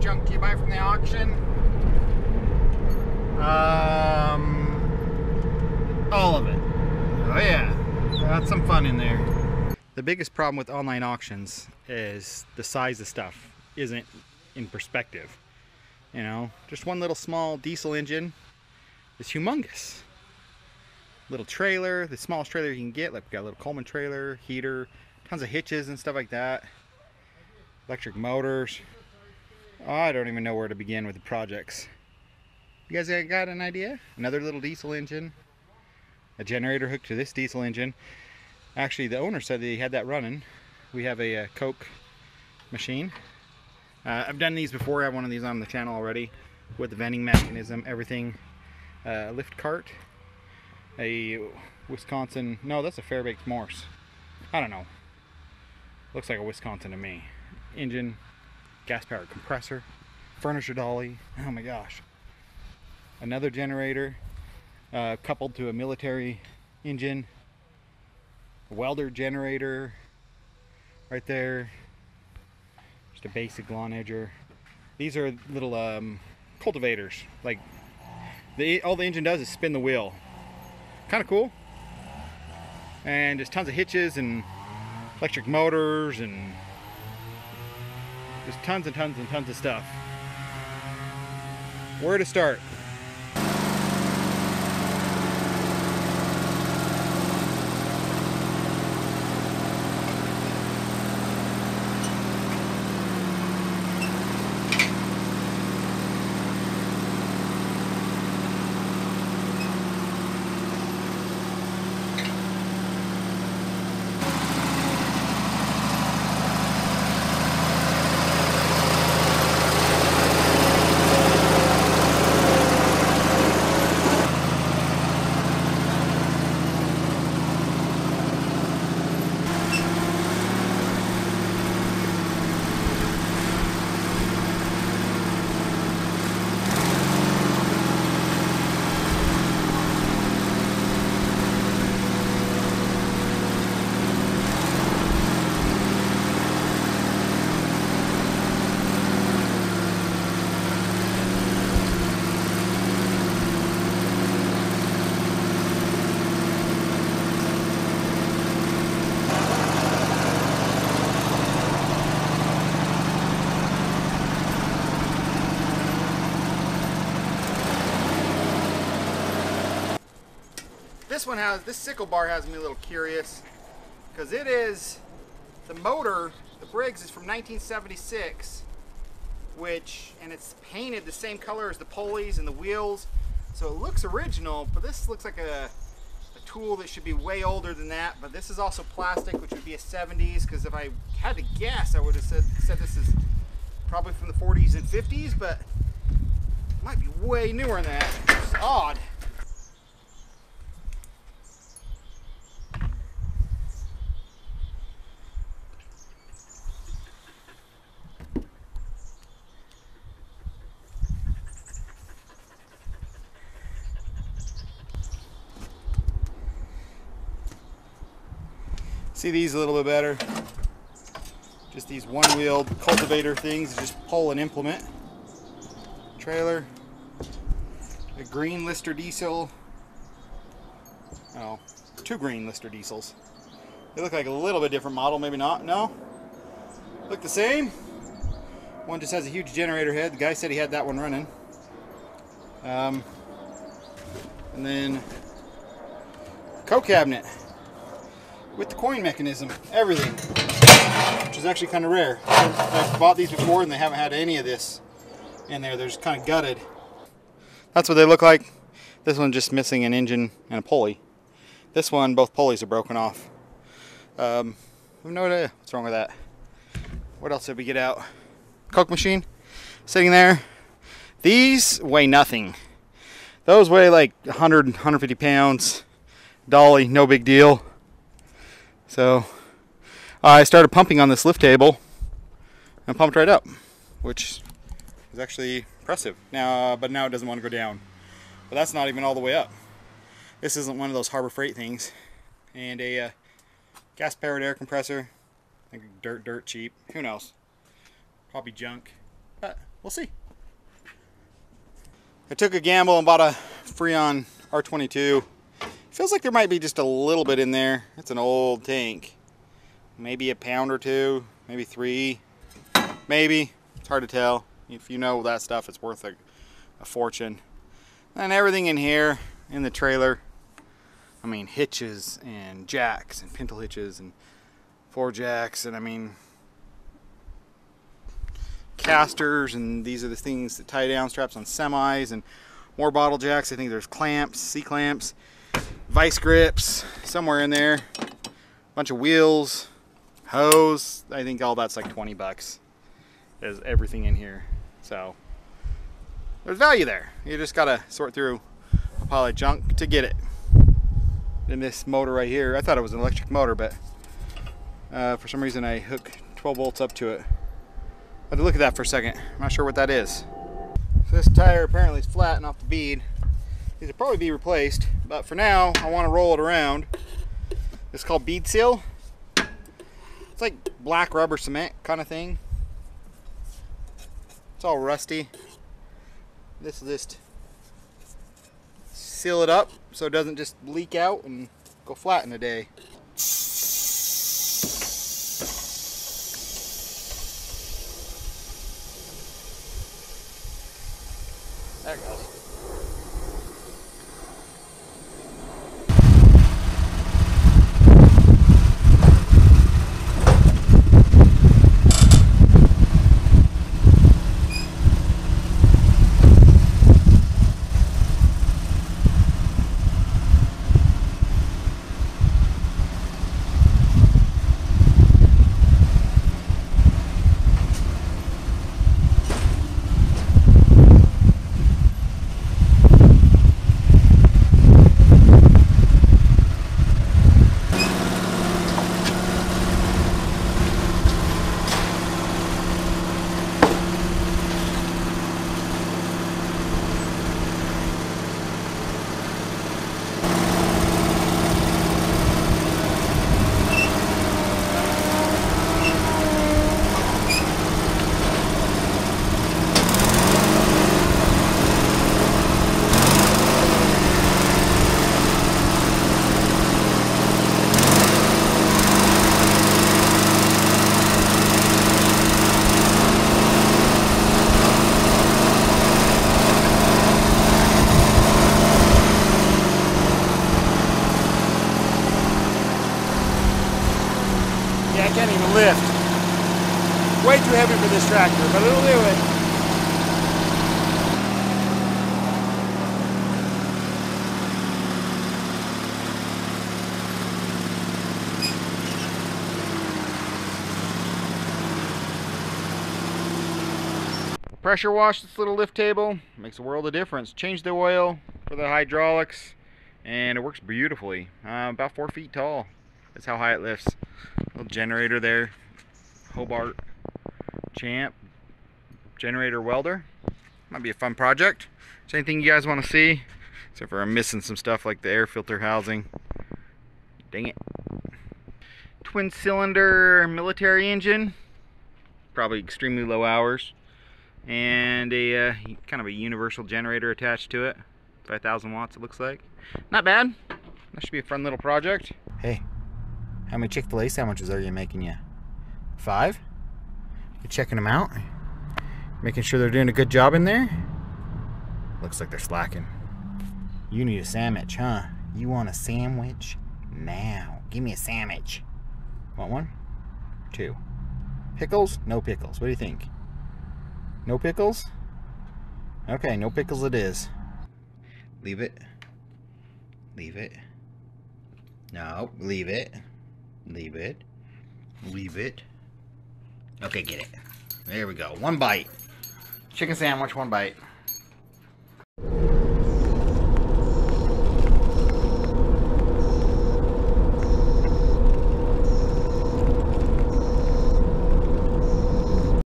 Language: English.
junk you buy from the auction? Um, all of it. Oh yeah, got some fun in there. The biggest problem with online auctions is the size of stuff isn't in perspective. You know, just one little small diesel engine is humongous. Little trailer, the smallest trailer you can get, like we got a little Coleman trailer, heater, tons of hitches and stuff like that. Electric motors. I don't even know where to begin with the projects. You guys got an idea? Another little diesel engine, a generator hooked to this diesel engine. Actually, the owner said that he had that running. We have a, a Coke machine. Uh, I've done these before. I have one of these on the channel already with the vending mechanism, everything. Uh, lift cart, a Wisconsin. No, that's a Fairbanks Morse. I don't know. Looks like a Wisconsin to me. Engine, gas powered compressor, furniture dolly. Oh my gosh. Another generator uh, coupled to a military engine welder generator right there. Just a basic lawn edger. These are little um, cultivators. Like the all the engine does is spin the wheel. Kind of cool. And there's tons of hitches and electric motors and just tons and tons and tons of stuff. Where to start? This one has, this sickle bar has me a little curious because it is, the motor, the Briggs is from 1976 which, and it's painted the same color as the pulleys and the wheels so it looks original but this looks like a, a tool that should be way older than that but this is also plastic which would be a 70s because if I had to guess I would have said, said this is probably from the 40s and 50s but might be way newer than that. It's odd. See these a little bit better. Just these one-wheeled cultivator things, just pull an implement. Trailer. A green Lister diesel. Oh, two green Lister diesels. They look like a little bit different model, maybe not. No? Look the same. One just has a huge generator head. The guy said he had that one running. Um, and then coat cabinet with the coin mechanism, everything, which is actually kind of rare. I've bought these before and they haven't had any of this in there. They're just kind of gutted. That's what they look like. This one's just missing an engine and a pulley. This one, both pulleys are broken off. Um, I have no idea what's wrong with that. What else did we get out? Coke machine sitting there. These weigh nothing. Those weigh like 100, 150 pounds. Dolly, no big deal. So I started pumping on this lift table and pumped right up, which is actually impressive. Now, uh, but now it doesn't want to go down. But that's not even all the way up. This isn't one of those Harbor Freight things. And a uh, gas-powered air compressor. I think dirt, dirt cheap. Who knows? Probably junk. But we'll see. I took a gamble and bought a Freon R22. Feels like there might be just a little bit in there. It's an old tank. Maybe a pound or two, maybe three, maybe. It's hard to tell. If you know that stuff, it's worth a, a fortune. And everything in here, in the trailer, I mean hitches and jacks and pintle hitches and four jacks and I mean casters and these are the things that tie down straps on semis and more bottle jacks. I think there's clamps, C-clamps, vice grips somewhere in there. A bunch of wheels, hose. I think all that's like 20 bucks. There's everything in here. So there's value there. You just gotta sort through a pile of junk to get it. And this motor right here, I thought it was an electric motor, but uh, for some reason I hook 12 volts up to it. But look at that for a second. I'm not sure what that is. So this tire apparently is flat and off the bead. These will probably be replaced, but for now I want to roll it around. It's called bead seal. It's like black rubber cement kind of thing. It's all rusty. This will just seal it up so it doesn't just leak out and go flat in a day. There it goes. Yeah, I can't even lift. Way too heavy for this tractor, but it'll do it. Pressure wash this little lift table, makes a world of difference. Change the oil for the hydraulics, and it works beautifully. Uh, about four feet tall. That's how high it lifts. Little generator there. Hobart Champ generator welder. Might be a fun project. Is anything you guys want to see? Except for I'm missing some stuff like the air filter housing. Dang it. Twin cylinder military engine. Probably extremely low hours. And a uh, kind of a universal generator attached to it. 5,000 watts it looks like. Not bad. That should be a fun little project. Hey, how many Chick-fil-A sandwiches are you making you? Five? You checking them out? Making sure they're doing a good job in there? Looks like they're slacking. You need a sandwich, huh? You want a sandwich? Now. Give me a sandwich. Want one? Two. Pickles? No pickles. What do you think? No pickles? Okay, no pickles it is. Leave it. Leave it. No, leave it. Leave it. Leave it. Okay, get it. There we go. One bite. Chicken sandwich, one bite.